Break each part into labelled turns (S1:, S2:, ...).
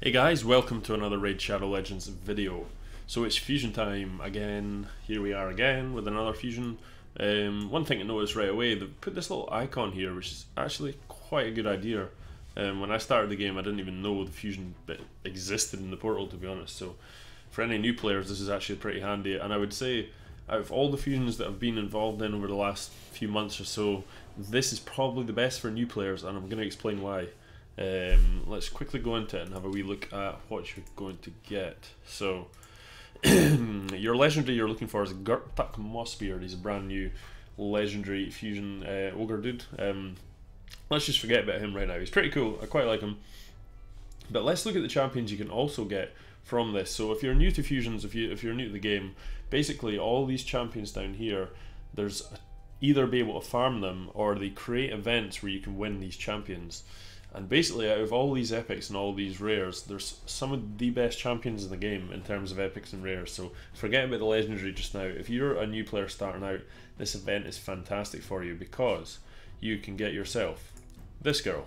S1: Hey guys, welcome to another Raid Shadow Legends video. So it's fusion time again, here we are again with another fusion. Um, one thing to notice right away, they've put this little icon here which is actually quite a good idea. Um, when I started the game I didn't even know the fusion bit existed in the portal to be honest, so for any new players this is actually pretty handy and I would say out of all the fusions that I've been involved in over the last few months or so, this is probably the best for new players and I'm going to explain why. Um, let's quickly go into it and have a wee look at what you're going to get. So, your legendary you're looking for is Gurptuk Moss-Beard. He's a brand new legendary fusion uh, ogre dude. Um, let's just forget about him right now. He's pretty cool. I quite like him. But let's look at the champions you can also get from this. So if you're new to fusions, if you if you're new to the game, basically all these champions down here, there's either be able to farm them or they create events where you can win these champions. And basically, out of all these epics and all these rares, there's some of the best champions in the game in terms of epics and rares. So forget about the legendary just now. If you're a new player starting out, this event is fantastic for you because you can get yourself this girl,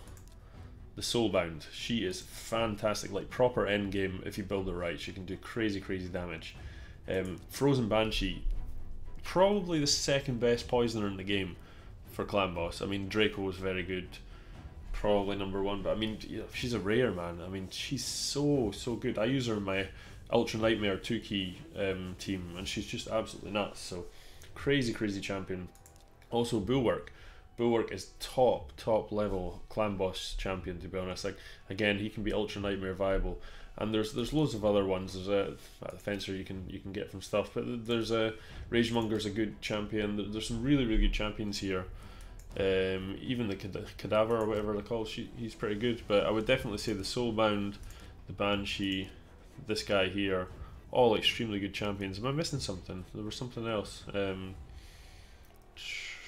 S1: the Soulbound. She is fantastic, like proper end game if you build her right. She can do crazy, crazy damage. Um, Frozen Banshee, probably the second best poisoner in the game for clan boss. I mean, Draco was very good probably number one. But I mean, she's a rare man. I mean, she's so so good. I use her in my Ultra Nightmare two key um, team, and she's just absolutely nuts. So crazy, crazy champion. Also Bulwark. Bulwark is top top level clan boss champion. To be honest, like again, he can be Ultra Nightmare viable. And there's there's loads of other ones. There's a, a fencer you can you can get from stuff, but there's a Ragemonger's a good champion. There's some really really good champions here. Um, even the cadaver or whatever they call, she, he's pretty good. But I would definitely say the Soulbound, the Banshee, this guy here, all extremely good champions. Am I missing something? There was something else. Um,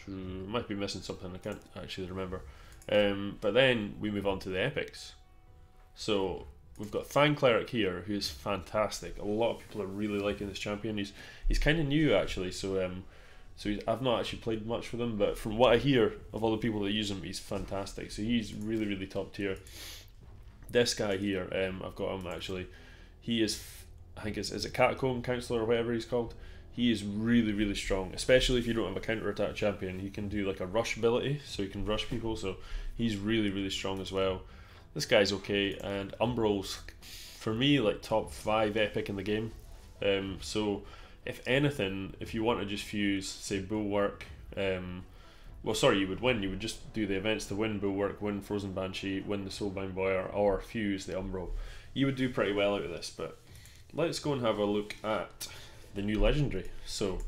S1: might be missing something. I can't actually remember. Um, but then we move on to the epics. So we've got Fang Cleric here, who's fantastic. A lot of people are really liking this champion. He's he's kind of new actually, so um, so I've not actually played much with him, but from what I hear of all the people that use him, he's fantastic. So he's really, really top tier. This guy here, um, I've got him actually. He is, I think it's is it Catacomb Councilor or whatever he's called. He is really, really strong, especially if you don't have a counter attack champion. He can do like a rush ability, so he can rush people. So he's really, really strong as well. This guy's okay, and Umbro's for me like top five epic in the game. Um, so if anything, if you want to just fuse, say, Bulwark, um, well, sorry, you would win. You would just do the events to win Bulwark, win Frozen Banshee, win the Soulbound Boyar, or fuse the Umbro. You would do pretty well out of this, but let's go and have a look at the new Legendary. So,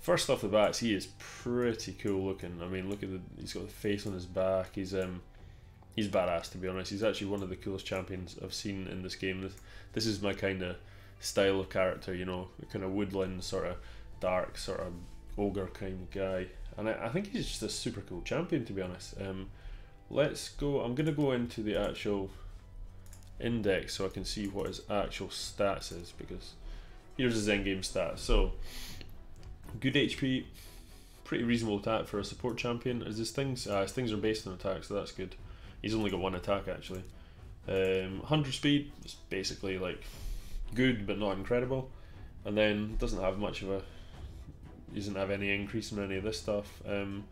S1: first off the bat, he is pretty cool looking. I mean, look at the, he's got the face on his back. He's um, he's badass to be honest. He's actually one of the coolest champions I've seen in this game. This, this is my kind of style of character, you know, kind of woodland sort of dark sort of ogre kind of guy. And I, I think he's just a super cool champion to be honest. Um, let's go, I'm going to go into the actual index so I can see what his actual stats is because here's his endgame stats. So, good HP, pretty reasonable attack for a support champion. Is his things? Uh, his things are based on attack, so that's good. He's only got one attack actually. Um, 100 speed is basically like good but not incredible, and then doesn't have much of a doesn't have any increase in any of this stuff. Um,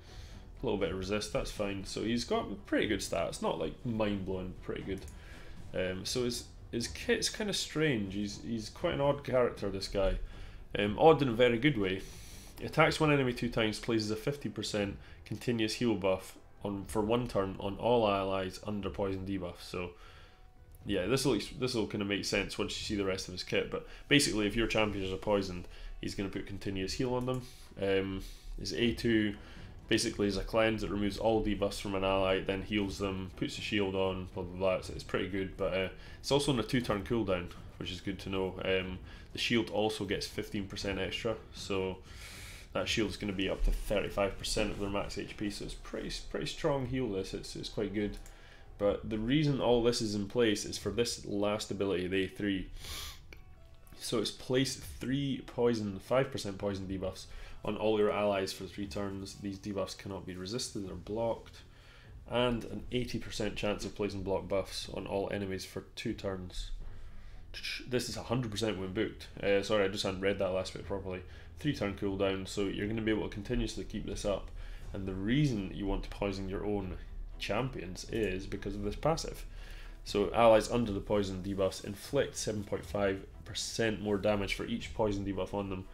S1: a little bit of resist, that's fine. So he's got pretty good stats, not like mind blowing, pretty good. Um, so his his kit's kind of strange. He's he's quite an odd character. This guy, um, odd in a very good way. Attacks one enemy two times, places a fifty percent continuous heal buff on for one turn on all allies under poison debuff. So yeah, this will this will kind of make sense once you see the rest of his kit. But basically, if your champions are poisoned, he's going to put continuous heal on them. Um, his A two basically is a cleanse that removes all debuffs from an ally, then heals them, puts a shield on, blah blah blah. So it's pretty good, but uh, it's also on a two turn cooldown, which is good to know. Um, the shield also gets fifteen percent extra, so that shield is going to be up to thirty five percent of their max HP. So it's pretty pretty strong heal. This it's it's quite good. But the reason all this is in place is for this last ability, the A3. So it's place 3 poison, 5% poison debuffs on all your allies for 3 turns. These debuffs cannot be resisted or blocked. and an 80% chance of placing block buffs on all enemies for two turns. This is 100% when booked. Uh, sorry, I just hadn't read that last bit properly. Three turn cooldown, so you're going to be able to continuously keep this up. And the reason you want to poison your own champions is because of this passive. So allies under the poison debuffs inflict 7.5% more damage for each poison debuff on them,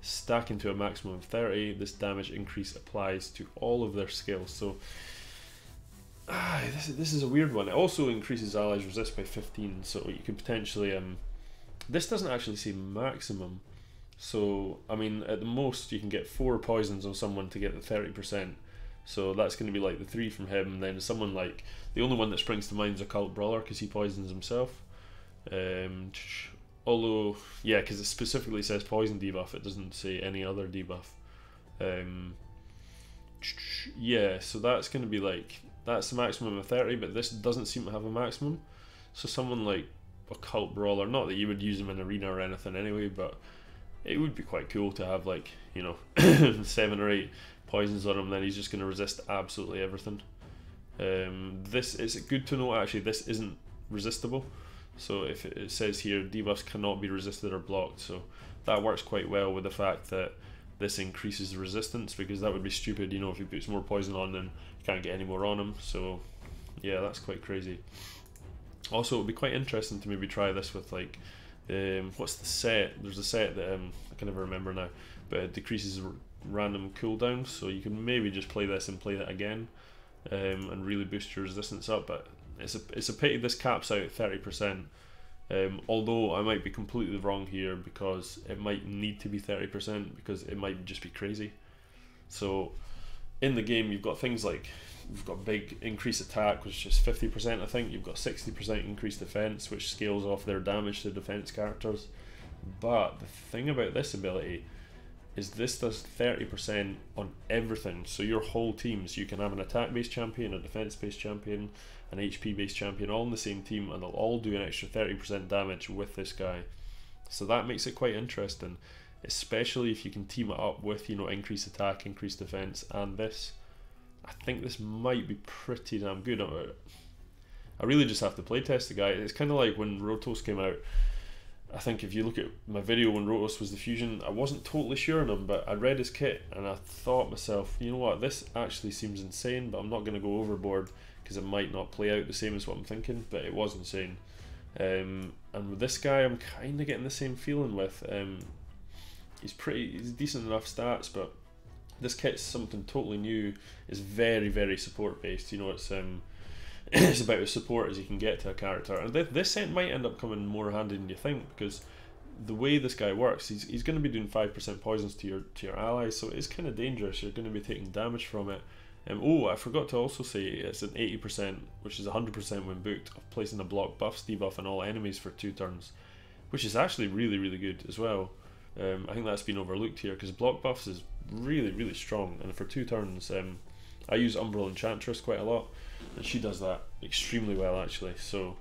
S1: stacking to a maximum of 30. This damage increase applies to all of their skills. So ah, this, this is a weird one. It also increases allies resist by 15, so you can potentially um this doesn't actually say maximum. So I mean at the most you can get four poisons on someone to get the 30%. So that's going to be like the three from him. And Then someone like the only one that springs to mind is Occult Brawler because he poisons himself. Um, although yeah, because it specifically says poison debuff, it doesn't say any other debuff. Um, yeah, so that's going to be like that's the maximum of thirty, but this doesn't seem to have a maximum. So someone like Occult Brawler, not that you would use him in arena or anything anyway, but it would be quite cool to have like you know seven or eight poisons on him, then he's just going to resist absolutely everything. Um, this is good to know actually this isn't resistible. So if it says here debuffs cannot be resisted or blocked, so that works quite well with the fact that this increases resistance because that would be stupid, you know, if he puts more poison on then you can't get any more on him. So yeah, that's quite crazy. Also, it would be quite interesting to maybe try this with like, um, what's the set? There's a set that um, I can never remember now, but it decreases random cooldowns, so you can maybe just play this and play that again, um, and really boost your resistance up. But it's a it's a pity this caps out at thirty percent. Um, although I might be completely wrong here because it might need to be thirty percent because it might just be crazy. So in the game you've got things like you've got big increase attack which is fifty percent I think you've got sixty percent increased defense which scales off their damage to defense characters. But the thing about this ability is this does 30% on everything. So your whole teams, you can have an attack based champion, a defense based champion, an HP based champion all in the same team and they'll all do an extra 30% damage with this guy. So that makes it quite interesting, especially if you can team it up with, you know, increased attack, increased defense and this. I think this might be pretty damn good. I really just have to playtest the guy. It's kind of like when Rotos came out I think if you look at my video when Rotos was the fusion, I wasn't totally sure on him, but I read his kit and I thought myself, you know what, this actually seems insane, but I'm not going to go overboard because it might not play out the same as what I'm thinking, but it was insane. Um, and with this guy, I'm kind of getting the same feeling with. Um, he's pretty, he's decent enough stats, but this kit's something totally new. It's very, very support based. You know, it's um, it's about as support as you can get to a character. And th- this set might end up coming more handy than you think because the way this guy works, he's, he's going to be doing five percent poisons to your to your allies, so it's kind of dangerous. You're going to be taking damage from it. Um, oh, I forgot to also say it's an eighty percent, which is hundred percent when booked, of placing a block buff debuff on all enemies for two turns, which is actually really really good as well. Um, I think that's been overlooked here because block buffs is really really strong, and for two turns, um, I use Umbral Enchantress quite a lot and she does that extremely well actually. So,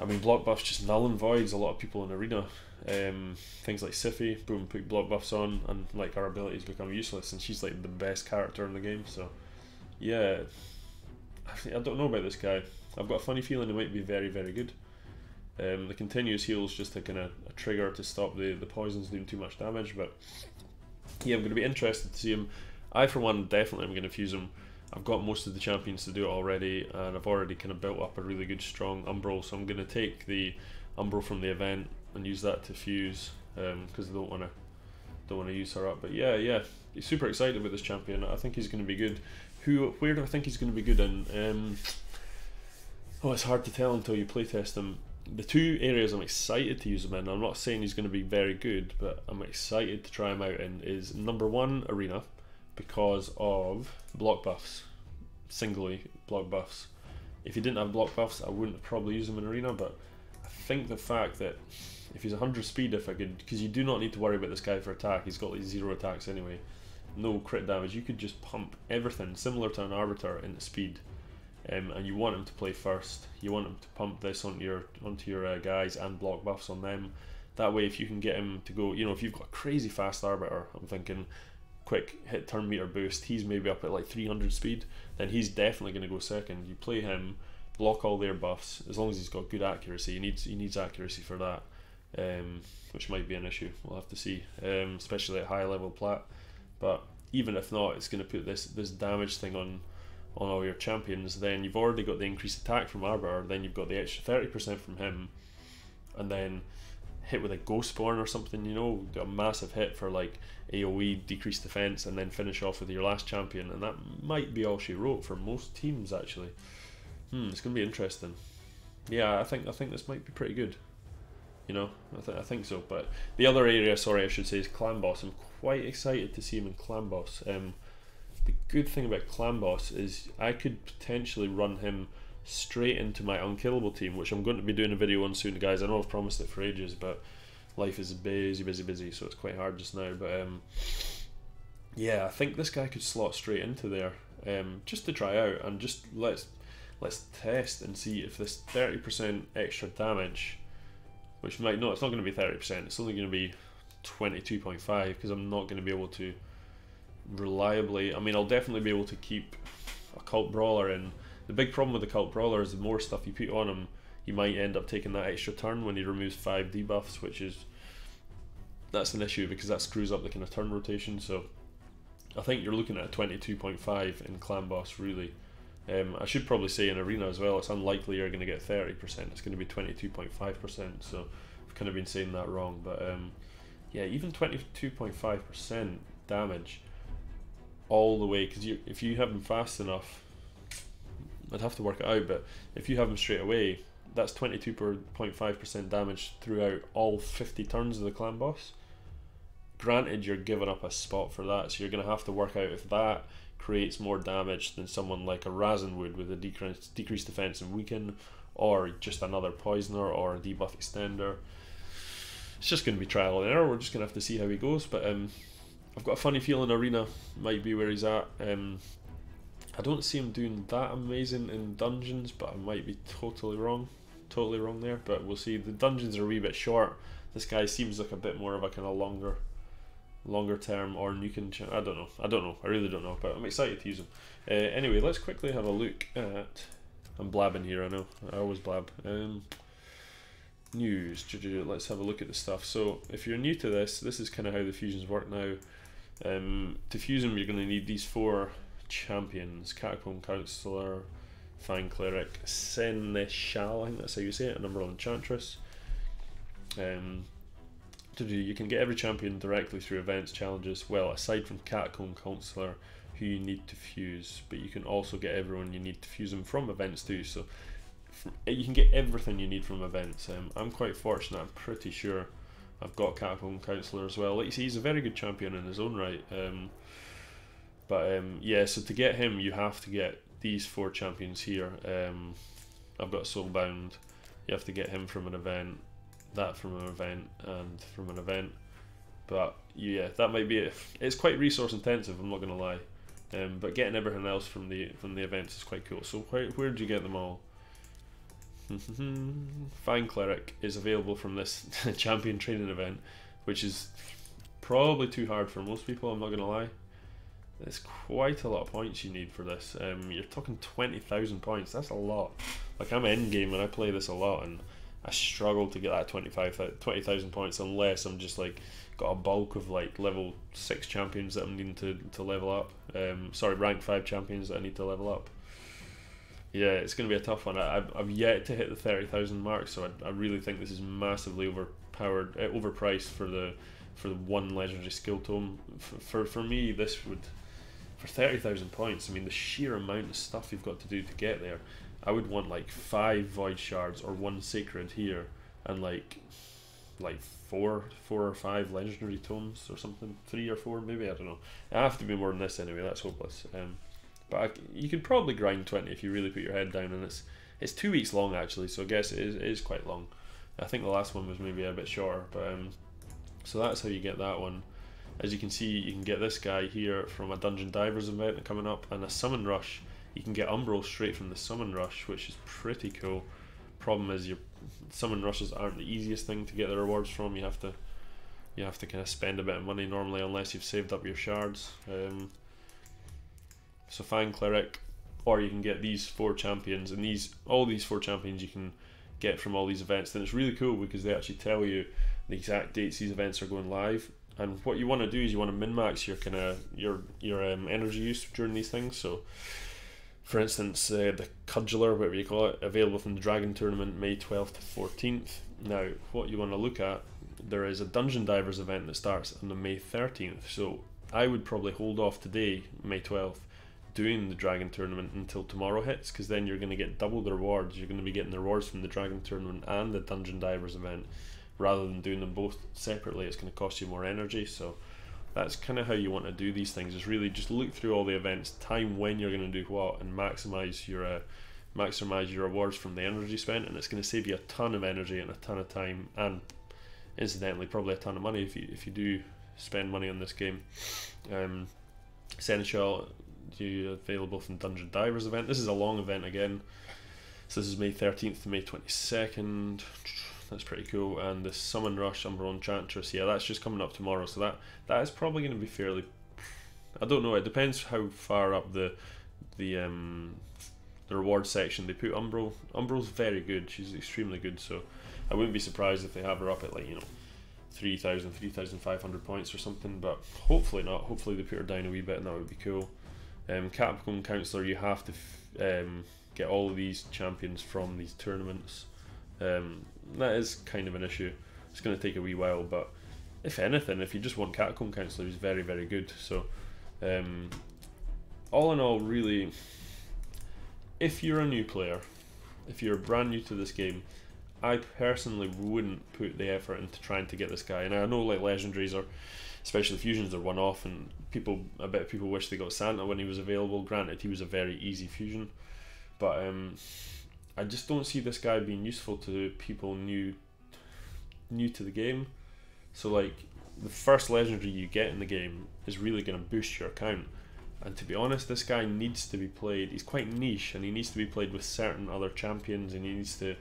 S1: I mean, block buffs just null and voids a lot of people in arena. Um, things like Siphi, boom, put block buffs on, and like her abilities become useless, and she's like the best character in the game. So, yeah, I don't know about this guy. I've got a funny feeling he might be very, very good. Um, the continuous heal is just a kind of a trigger to stop the, the poisons doing too much damage, but yeah, I'm going to be interested to see him. I, for one, definitely am going to fuse him I've got most of the champions to do it already, and I've already kind of built up a really good strong Umbral. So I'm going to take the Umbral from the event and use that to fuse because um, I don't want to don't want to use her up. But yeah, yeah, he's super excited with this champion. I think he's going to be good. Who, where do I think he's going to be good in? Um, oh, it's hard to tell until you playtest him. The two areas I'm excited to use him in. I'm not saying he's going to be very good, but I'm excited to try him out in. Is number one arena because of block buffs, singly block buffs. If he didn't have block buffs, I wouldn't probably use him in arena, but I think the fact that if he's 100 speed, if I could, because you do not need to worry about this guy for attack, he's got like zero attacks anyway, no crit damage, you could just pump everything similar to an Arbiter into speed. Um, and you want him to play first. You want him to pump this onto your onto your uh, guys and block buffs on them. That way, if you can get him to go, you know, if you've got a crazy fast Arbiter, I'm thinking quick hit turn meter boost, he's maybe up at like 300 speed, then he's definitely going to go second. You play him, block all their buffs, as long as he's got good accuracy. He needs he needs accuracy for that, um, which might be an issue. We'll have to see, um, especially at high level plat. But even if not, it's going to put this this damage thing on on all your champions. Then you've already got the increased attack from Arbiter. Then you've got the extra thirty percent from him, and then hit with a Ghostborn or something. You know, a massive hit for like AOE, decrease defense, and then finish off with your last champion. And that might be all she wrote for most teams actually. Hmm, it's gonna be interesting. Yeah, I think I think this might be pretty good. You know, I, th- I think so. But the other area, sorry, I should say, is Clan Boss. I'm quite excited to see him in Clan Boss. Um, the good thing about Clan Boss is I could potentially run him straight into my unkillable team, which I'm going to be doing a video on soon, guys. I know I've promised it for ages, but life is busy, busy, busy, so it's quite hard just now. But um, yeah, I think this guy could slot straight into there, um, just to try out and just let's let's test and see if this thirty percent extra damage, which might not, it's not going to be thirty percent. It's only going to be twenty two point five because I'm not going to be able to reliably. I mean, I'll definitely be able to keep Occult Brawler in the big problem with the Cult Brawler is the more stuff you put on him, he might end up taking that extra turn when he removes five debuffs, which is that's an issue because that screws up the kind of turn rotation. So I think you're looking at a 22.5 in Clan Boss really. Um, I should probably say in Arena as well, it's unlikely you're going to get 30%, it's going to be 22.5%, so I've kind of been saying that wrong, but um, yeah, even 22.5% damage all the way, because if you have him fast enough, I'd have to work it out, but if you have him straight away, that's 22.5% damage throughout all 50 turns of the clan boss. Granted, you're giving up a spot for that, so you're going to have to work out if that creates more damage than someone like a Rhazin would with a decreased, decreased defense and weaken, or just another poisoner or a debuff extender. It's just going to be trial and error. We're just going to have to see how he goes. But um, I've got a funny feeling Arena might be where he's at. Um, I don't see him doing that amazing in dungeons, but I might be totally wrong. Totally wrong there, but we'll see. The dungeons are a wee bit short. This guy seems like a bit more of a kind of longer longer term or nuking I don't know. I don't know. I really don't know, but I'm excited to use him. Uh, anyway, let's quickly have a look at. I'm blabbing here. I know. I always blab. Um, news. Let's have a look at the stuff. So, if you're new to this, this is kind of how the fusions work now. Um, to fuse them, you're going to need these four champions Catacomb Councilor, Fang Cleric, Seneschal, I think that's how you say it, an Umbral Enchantress. Um, to do, you can get every champion directly through events, challenges, well, aside from Catacomb Councilor, who you need to fuse, but you can also get everyone you need to fuse them from events too. So from, you can get everything you need from events. Um, I'm quite fortunate, I'm pretty sure I've got Catacomb Councilor as well. Like you see, he's a very good champion in his own right. Um, but um, yeah, so to get him, you have to get these four champions here. Um, I've got Soulbound. You have to get him from an event, that from an event, and from an event. But yeah, that might be it. It's quite resource intensive. I'm not gonna lie. Um, but getting everything else from the from the events is quite cool. So where where did you get them all? Fang Cleric is available from this champion training event, which is probably too hard for most people. I'm not gonna lie. There's quite a lot of points you need for this. Um, you're talking 20,000 points. That's a lot. Like, I'm end game and I play this a lot, and I struggle to get that 25, 20,000 points unless I'm just like got a bulk of like level 6 champions that I'm needing to, to level up. Um, sorry, rank 5 champions that I need to level up. Yeah, it's going to be a tough one. I, I've, I've yet to hit the 30,000 mark, so I, I really think this is massively overpowered, uh, overpriced for the for the one legendary skill tome. For, for, for me, this would for 30,000 points, I mean, the sheer amount of stuff you've got to do to get there, I would want like five void shards or one sacred here, and like like four four or five legendary tomes or something three or four maybe i don't know. I have to be more than this anyway that's hopeless um, but I, you could probably grind 20 if you really put your head down and it's it's two weeks long actually so i guess it is, it is quite long. I think the last one was maybe a bit shorter but um, so that's how you get that one as you can see, you can get this guy here from a Dungeon Divers event coming up, and a Summon Rush. You can get Umbral straight from the Summon Rush, which is pretty cool. Problem is, your Summon Rushes aren't the easiest thing to get the rewards from. You have to you have to kind of spend a bit of money normally unless you've saved up your shards. Um, so Fang Cleric, or you can get these four champions, and these all these four champions you can get from all these events. Then it's really cool because they actually tell you the exact dates these events are going live. And what you want to do is you want to min max your kind of your your um, energy use during these things. So, for instance, uh, the Cudgeler, whatever you call it, available from the Dragon Tournament May twelfth to fourteenth. Now, what you want to look at, there is a Dungeon Divers event that starts on the May thirteenth. So I would probably hold off today, May twelfth, doing the Dragon Tournament until tomorrow hits, because then you're going to get double the rewards. You're going to be getting the rewards from the Dragon Tournament and the Dungeon Divers event rather than doing them both separately it's going to cost you more energy. So that's kind of how you want to do these things is really just look through all the events time when you're going to do what and maximize your uh, maximize your rewards from the energy spent and it's going to save you a ton of energy and a ton of time and incidentally probably a ton of money if you if you do spend money on this game. Um, Seneschal you available from Dungeon Divers event. This is a long event again. So this is May 13th to May 22nd that's pretty cool. And the Summon Rush Umbral Enchantress, yeah, that's just coming up tomorrow. So that that is probably going to be fairly. I don't know. It depends how far up the the um the reward section they put Umbro. Umbro's very good. She's extremely good. So I wouldn't be surprised if they have her up at like you know. 3,000, 3,500 points or something, but hopefully not. Hopefully they put her down a wee bit, and that would be cool. Um, Catacomb Councilor, you have to um, get all of these champions from these tournaments. Um, that is kind of an issue. It's going to take a wee while, but if anything, if you just want Catacomb Councilor, he's very, very good. So, um, all in all, really, if you're a new player, if you're brand new to this game, I personally wouldn't put the effort into trying to get this guy. And I know like legendaries or special fusions are one off, and people, I bet people wish they got Santa when he was available. Granted, he was a very easy fusion, but um, I just don't see this guy being useful to people new new to the game. So like the first legendary you get in the game is really going to boost your account. And to be honest, this guy needs to be played. He's quite niche, and he needs to be played with certain other champions, and he needs to,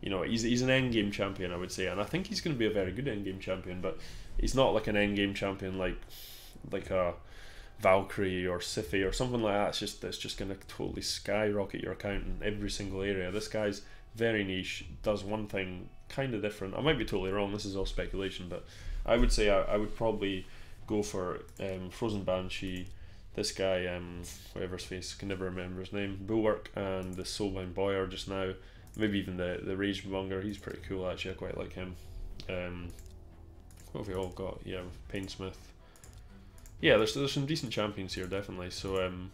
S1: you know, he's, he's an end game champion, I would say, and I think he's going to be a very good end game champion. But he's not like an end game champion like, like a Valkyrie or Siphi or something like that. It's just that's just going to totally skyrocket your account in every single area. This guy's very niche, does one thing kind of different. I might be totally wrong. This is all speculation, but I would say I, I would probably go for um, Frozen Banshee. This guy, um, whatever his face, can never remember his name. Bulwark and the Soulbound Boyar just now. Maybe even the the Rage Monger. He's pretty cool actually. I quite like him. Um, what have we all got? Yeah, Painsmith yeah, there's there's some decent champions here definitely. So um,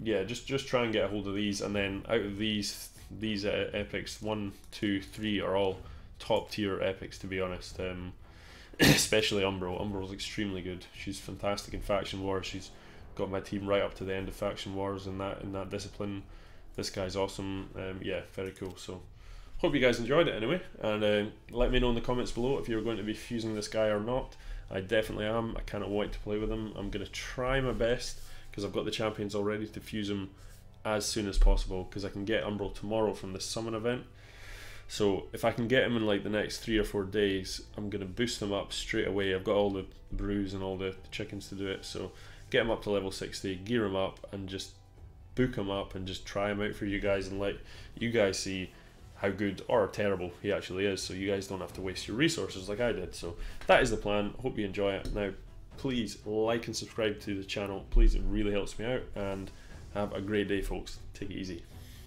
S1: yeah, just just try and get a hold of these, and then out of these these uh, epics, one, two, three are all top tier epics to be honest. Um, especially Umbral. Umbral's extremely good. She's fantastic in faction wars. She's got my team right up to the end of faction wars in that in that discipline. This guy's awesome. Um, yeah, very cool. So hope you guys enjoyed it anyway, and uh, let me know in the comments below if you're going to be fusing this guy or not. I definitely am. I cannot wait to play with them. I'm going to try my best because I've got the champions already to fuse them as soon as possible because I can get Umbral tomorrow from the summon event. So if I can get them in like the next three or four days, I'm going to boost them up straight away. I've got all the brews and all the chickens to do it. So get them up to level 60, gear them up and just book them up and just try them out for you guys and let you guys see how good or terrible he actually is so you guys don't have to waste your resources like I did. So that is the plan. Hope you enjoy it. Now please like and subscribe to the channel. Please it really helps me out and have a great day folks. Take it easy.